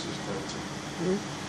This is fancy. Mhm.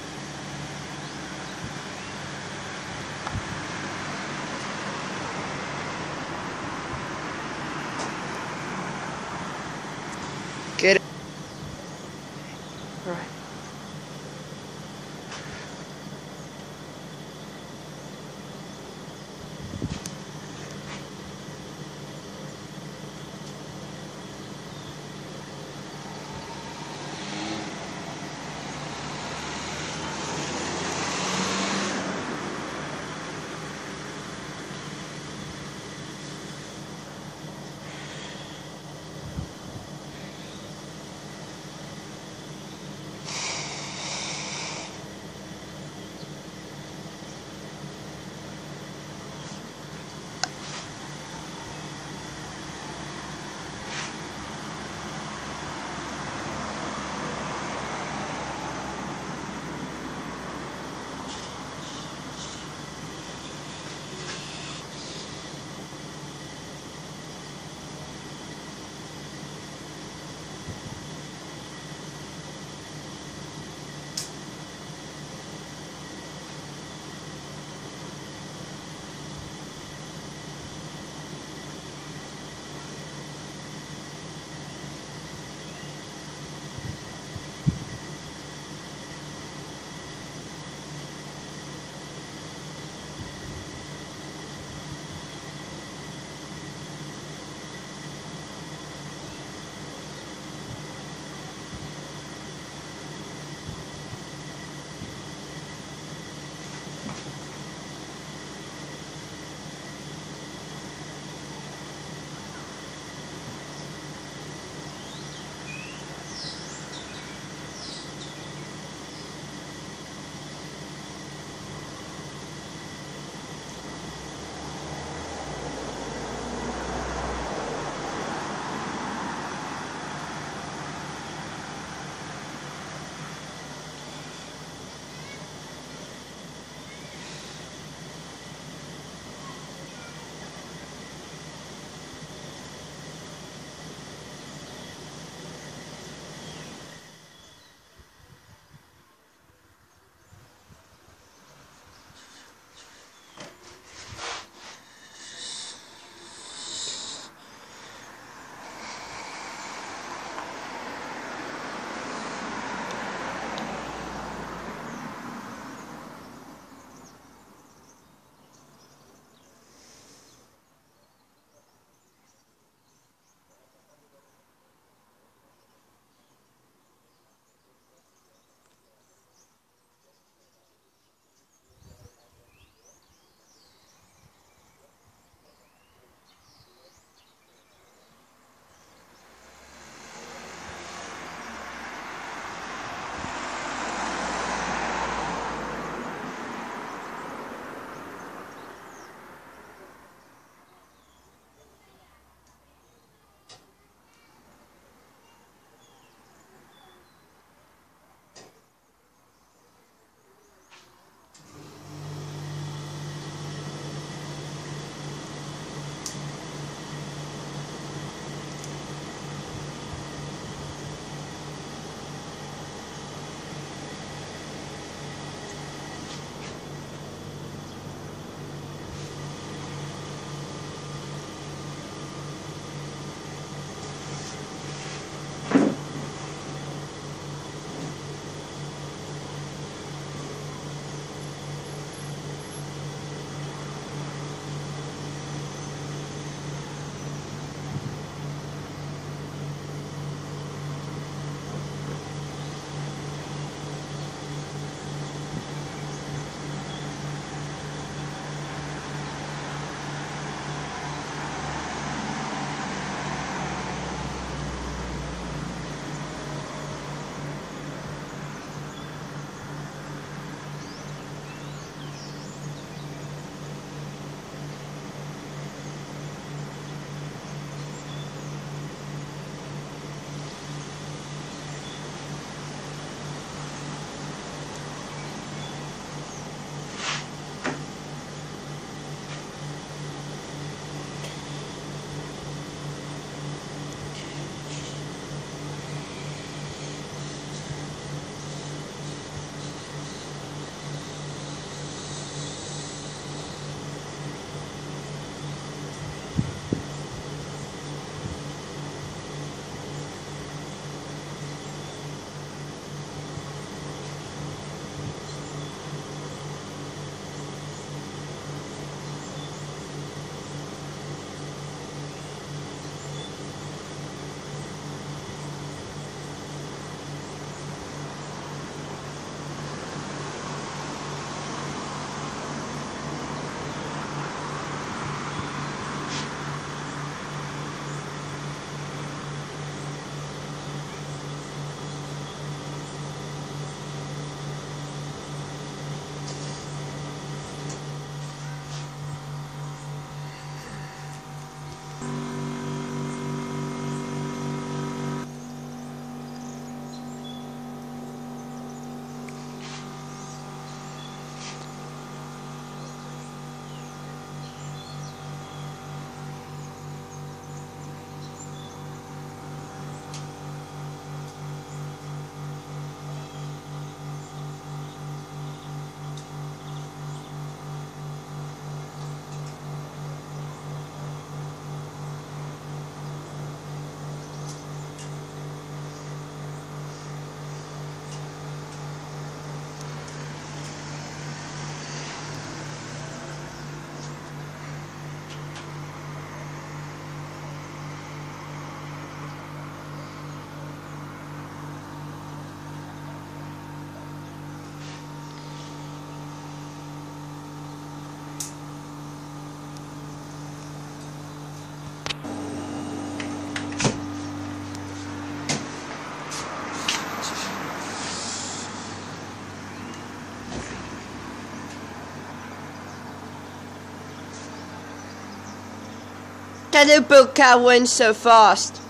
Can the book cat win so fast?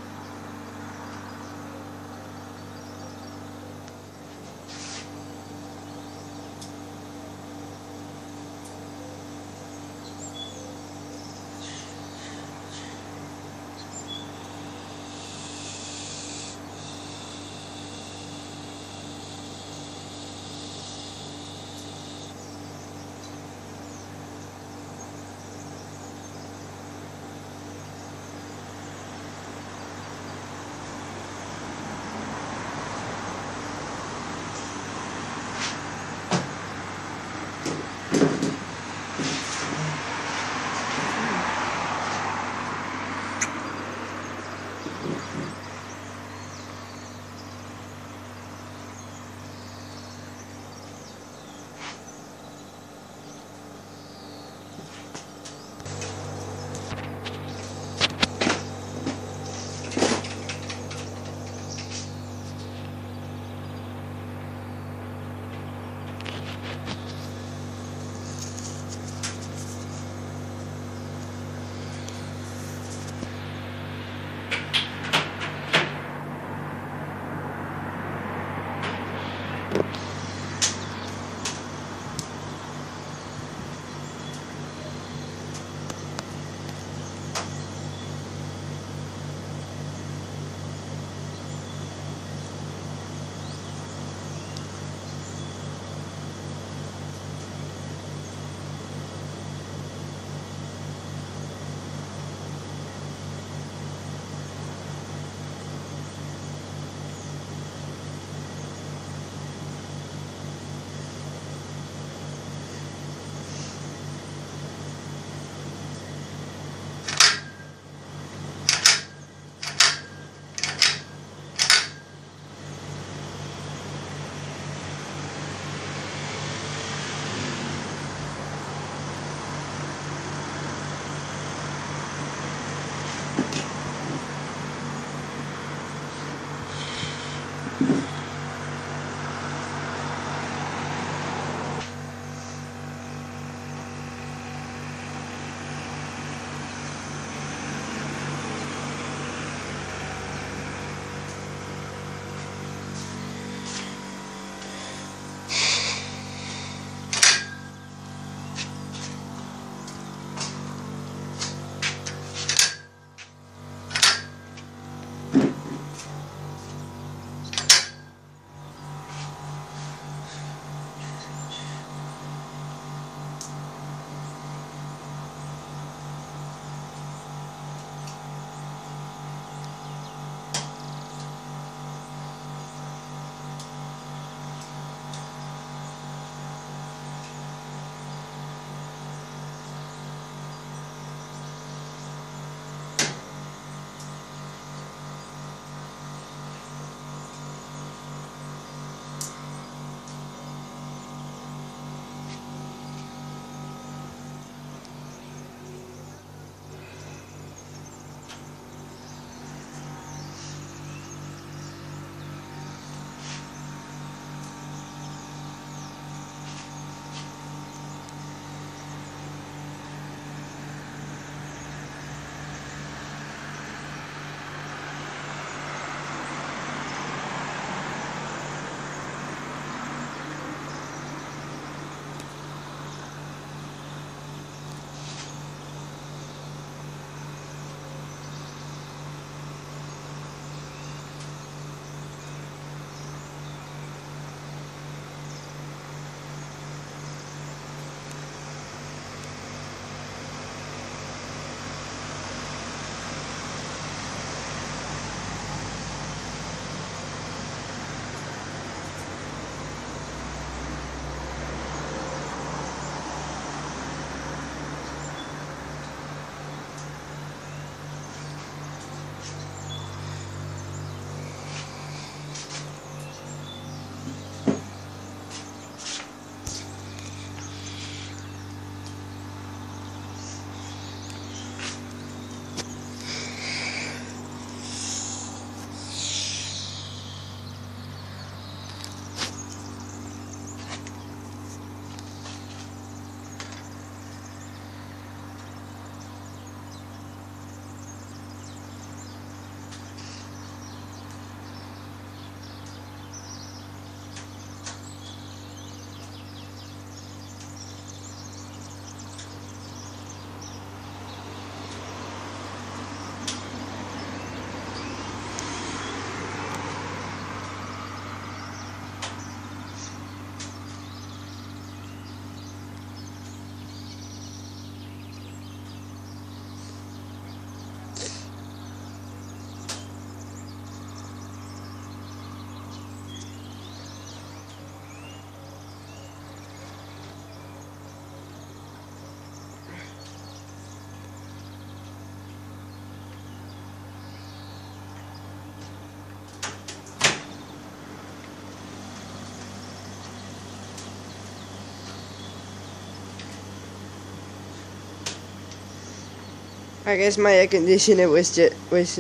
I guess my air conditioner was just was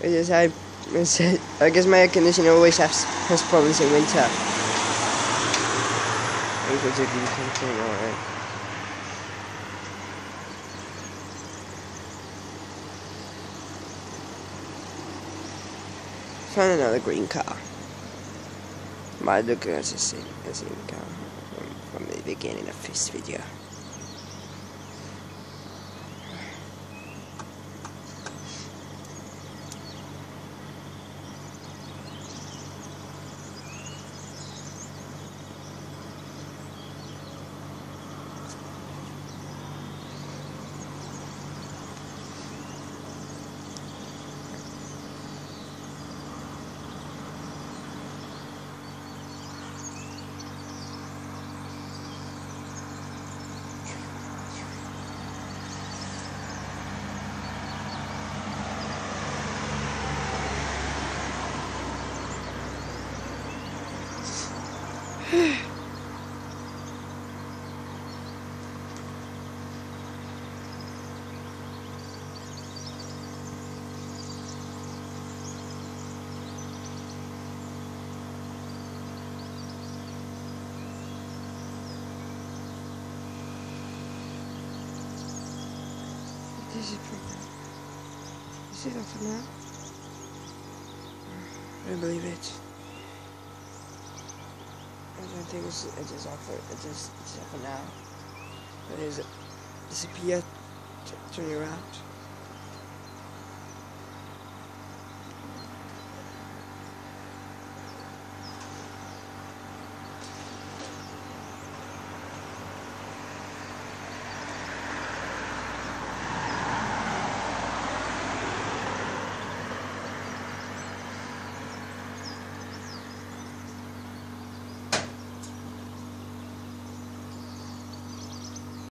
was just I was, I guess my air conditioner always has has problems in winter. I it's something alright. Found another green car. My look as the same as the same car from, from the beginning of this video. This is pretty. Is it off now? I believe it. Think it's, it is off. It is it's off now. It is disappear. Turn around.